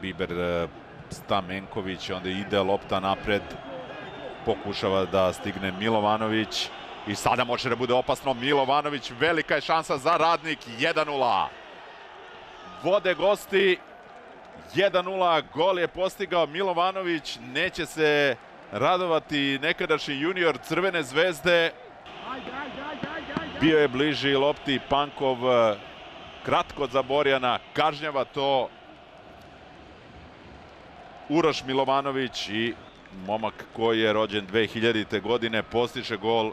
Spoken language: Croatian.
Biber e, Stamenković, onda ide lopta napred. Pokušava da stigne Milovanović. I sada može da bude opasno Milovanović. Velika je šansa za radnik. 1-0. Vode gosti. 1-0. Gol je postigao Milovanović. Neće se radovati nekadašnji junior Crvene zvezde. Bio je bliži lopti Pankov kratko za Borjana, kažnjava to Uroš Milovanović i momak koji je rođen 2000. godine postiže gol